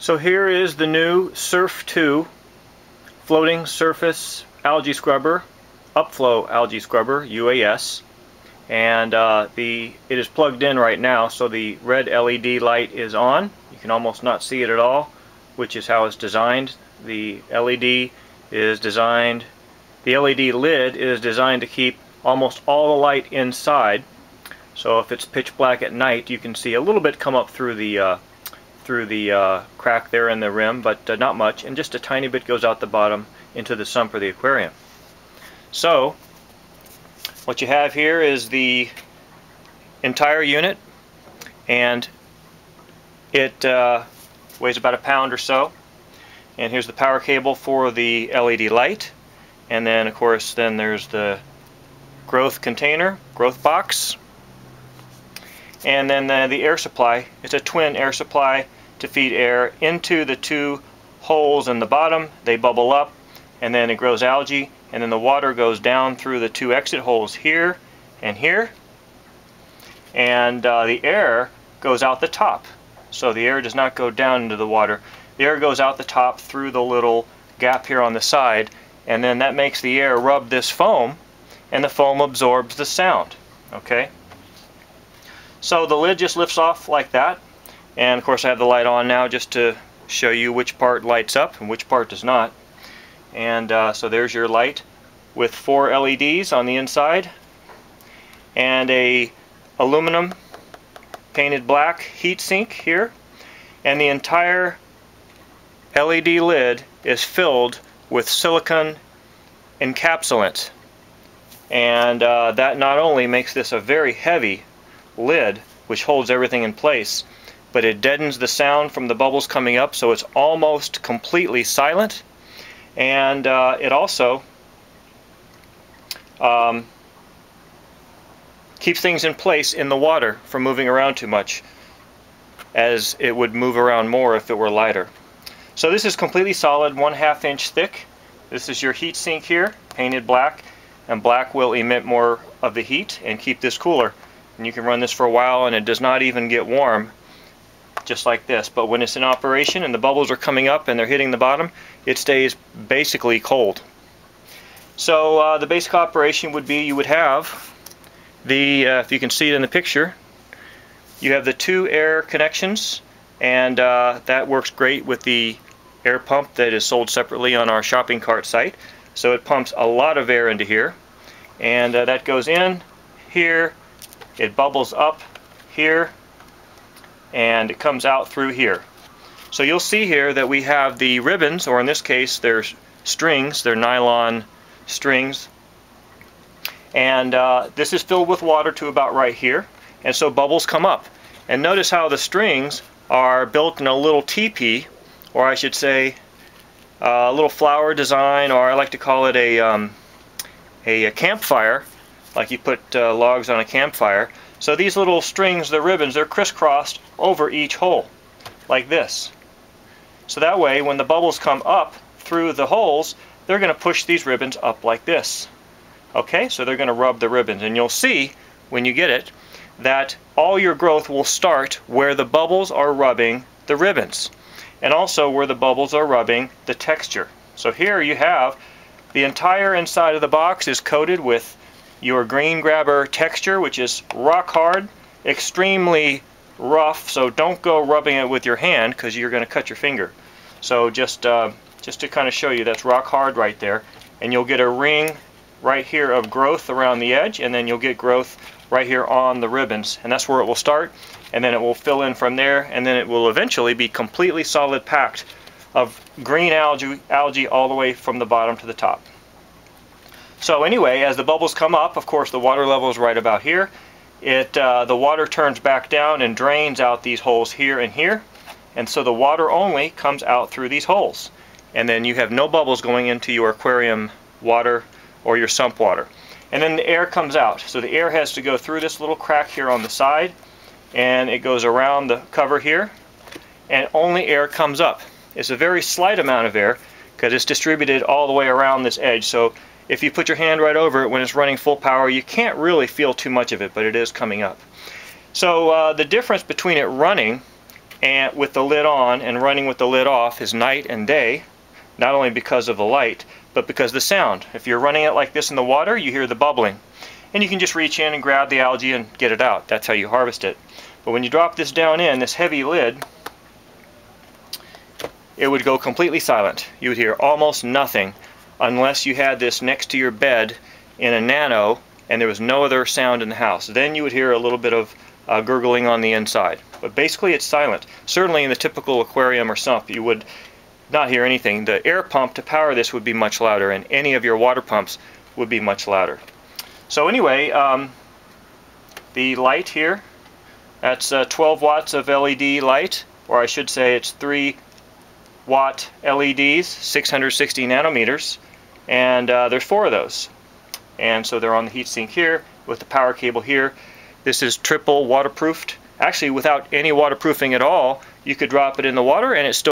So here is the new Surf 2 floating surface algae scrubber, upflow algae scrubber, UAS. And uh, the it is plugged in right now, so the red LED light is on. You can almost not see it at all, which is how it's designed. The LED is designed, the LED lid is designed to keep almost all the light inside. So if it's pitch black at night, you can see a little bit come up through the uh, through the uh, crack there in the rim, but uh, not much, and just a tiny bit goes out the bottom into the sump of the aquarium. So, what you have here is the entire unit, and it uh, weighs about a pound or so. And here's the power cable for the LED light, and then of course then there's the growth container, growth box, and then uh, the air supply. It's a twin air supply to feed air into the two holes in the bottom. They bubble up and then it grows algae and then the water goes down through the two exit holes here and here and uh, the air goes out the top. So the air does not go down into the water. The air goes out the top through the little gap here on the side and then that makes the air rub this foam and the foam absorbs the sound. Okay? So the lid just lifts off like that. And of course I have the light on now just to show you which part lights up and which part does not. And uh, so there's your light with four LEDs on the inside and a aluminum painted black heat sink here. And the entire LED lid is filled with silicon encapsulant. And uh, that not only makes this a very heavy lid, which holds everything in place, but it deadens the sound from the bubbles coming up so it's almost completely silent. And uh, it also um, keeps things in place in the water from moving around too much as it would move around more if it were lighter. So this is completely solid, one half inch thick. This is your heat sink here, painted black, and black will emit more of the heat and keep this cooler and you can run this for a while and it does not even get warm just like this. But when it's in operation and the bubbles are coming up and they're hitting the bottom it stays basically cold. So uh, the basic operation would be you would have the uh, if you can see it in the picture you have the two air connections and uh, that works great with the air pump that is sold separately on our shopping cart site. So it pumps a lot of air into here and uh, that goes in here it bubbles up here and it comes out through here. So you'll see here that we have the ribbons, or in this case they're strings, they're nylon strings. And uh, this is filled with water to about right here, and so bubbles come up. And notice how the strings are built in a little teepee, or I should say a little flower design, or I like to call it a, um, a, a campfire like you put uh, logs on a campfire. So these little strings, the ribbons, they're crisscrossed over each hole, like this. So that way, when the bubbles come up through the holes, they're going to push these ribbons up like this. Okay, so they're going to rub the ribbons. And you'll see, when you get it, that all your growth will start where the bubbles are rubbing the ribbons. And also where the bubbles are rubbing the texture. So here you have the entire inside of the box is coated with your Green-Grabber texture, which is rock hard, extremely rough, so don't go rubbing it with your hand because you're going to cut your finger. So just, uh, just to kind of show you, that's rock hard right there. And you'll get a ring right here of growth around the edge, and then you'll get growth right here on the ribbons. And that's where it will start, and then it will fill in from there, and then it will eventually be completely solid packed of green algae, algae all the way from the bottom to the top. So anyway, as the bubbles come up, of course the water level is right about here. It, uh, the water turns back down and drains out these holes here and here. And so the water only comes out through these holes. And then you have no bubbles going into your aquarium water or your sump water. And then the air comes out. So the air has to go through this little crack here on the side and it goes around the cover here and only air comes up. It's a very slight amount of air because it's distributed all the way around this edge. So if you put your hand right over it when it's running full power, you can't really feel too much of it, but it is coming up. So uh, the difference between it running and with the lid on and running with the lid off is night and day, not only because of the light, but because the sound. If you're running it like this in the water, you hear the bubbling. And you can just reach in and grab the algae and get it out. That's how you harvest it. But when you drop this down in, this heavy lid, it would go completely silent. You would hear almost nothing unless you had this next to your bed in a nano and there was no other sound in the house. Then you would hear a little bit of uh, gurgling on the inside. But basically it's silent. Certainly in the typical aquarium or sump you would not hear anything. The air pump to power this would be much louder and any of your water pumps would be much louder. So anyway, um, the light here, that's uh, 12 watts of LED light, or I should say it's 3 watt LEDs, 660 nanometers, and uh, there's four of those. And so they're on the heatsink here with the power cable here. This is triple waterproofed. Actually, without any waterproofing at all, you could drop it in the water and it still